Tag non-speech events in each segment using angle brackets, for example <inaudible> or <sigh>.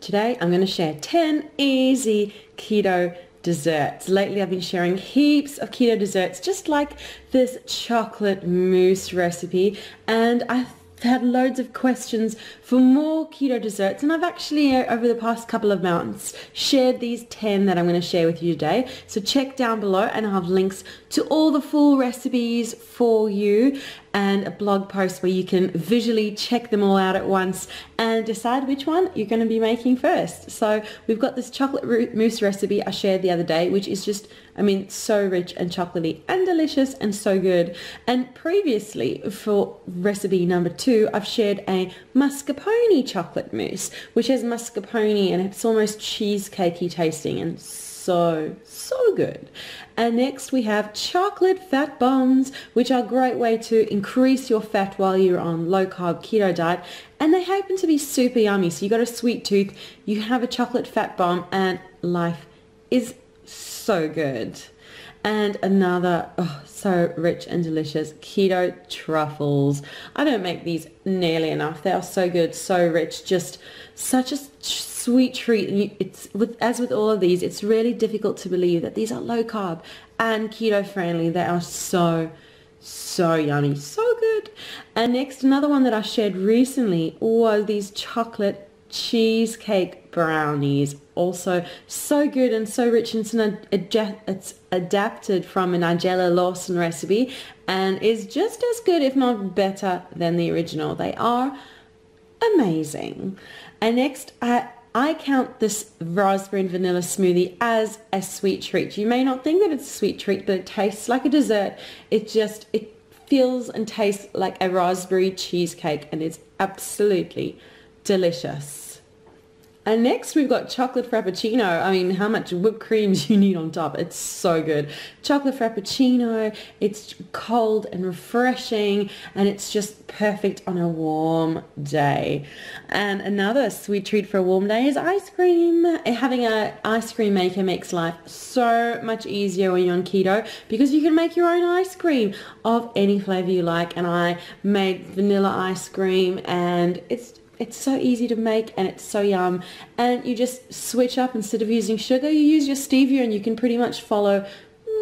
Today I'm going to share 10 easy keto desserts. Lately I've been sharing heaps of keto desserts just like this chocolate mousse recipe and I had loads of questions for more keto desserts and I've actually uh, over the past couple of months shared these 10 that I'm going to share with you today so check down below and I'll have links to all the full recipes for you and a blog post where you can visually check them all out at once and decide which one you're going to be making first. So we've got this chocolate mousse recipe I shared the other day, which is just, I mean, so rich and chocolatey and delicious and so good. And previously for recipe number two, I've shared a mascarpone chocolate mousse, which has mascarpone and it's almost cheesecakey tasting and so, so so good. And next we have chocolate fat bombs, which are a great way to increase your fat while you're on low carb keto diet. And they happen to be super yummy. So you got a sweet tooth, you have a chocolate fat bomb and life is so good. And another, oh, so rich and delicious, keto truffles. I don't make these nearly enough. They are so good, so rich, just such a sweet treat. It's with as with all of these, it's really difficult to believe that these are low carb and keto friendly. They are so so yummy, so good. And next, another one that I shared recently was these chocolate cheesecake brownies. Also so good and so rich. It's, an, it's adapted from an Nigella Lawson recipe and is just as good, if not better, than the original. They are amazing. And next, I I count this raspberry and vanilla smoothie as a sweet treat. You may not think that it's a sweet treat, but it tastes like a dessert. It just, it feels and tastes like a raspberry cheesecake and it's absolutely delicious. And next we've got chocolate frappuccino. I mean, how much whipped cream <laughs> do you need on top? It's so good. Chocolate frappuccino, it's cold and refreshing and it's just perfect on a warm day. And another sweet treat for a warm day is ice cream. Eh, having an ice cream maker makes life so much easier when you're on keto because you can make your own ice cream of any flavor you like. And I made vanilla ice cream and it's it's so easy to make and it's so yum. And you just switch up instead of using sugar, you use your stevia and you can pretty much follow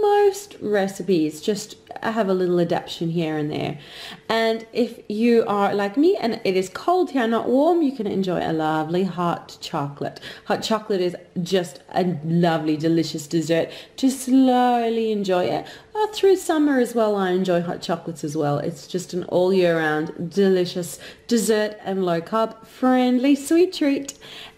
most recipes just have a little adaptation here and there. And if you are like me and it is cold here not warm you can enjoy a lovely hot chocolate. Hot chocolate is just a lovely delicious dessert. To slowly enjoy it. Uh, through summer as well I enjoy hot chocolates as well. It's just an all year round delicious dessert and low carb friendly sweet treat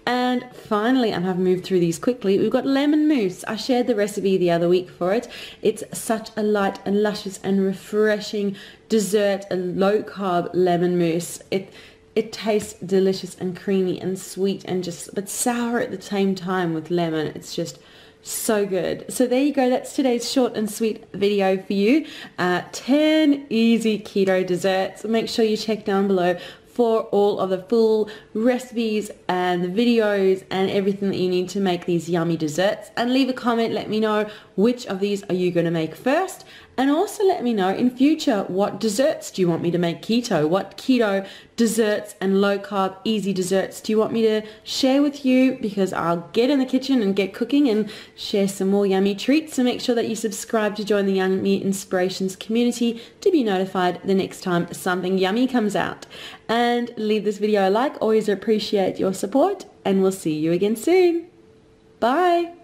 and finally, and I've moved through these quickly, we've got lemon mousse. I shared the recipe the other week for it. It's such a light and luscious and refreshing dessert, a low carb lemon mousse. It it tastes delicious and creamy and sweet and just but sour at the same time with lemon. It's just so good. So there you go. That's today's short and sweet video for you. Uh, 10 easy keto desserts. Make sure you check down below for all of the full recipes and the videos and everything that you need to make these yummy desserts. And leave a comment let me know which of these are you going to make first and also let me know in future what desserts do you want me to make keto? What keto desserts and low carb easy desserts do you want me to share with you? Because I'll get in the kitchen and get cooking and share some more yummy treats. So make sure that you subscribe to join the Yummy Inspirations community to be notified the next time something yummy comes out. And leave this video a like. Always appreciate your support and we'll see you again soon. Bye.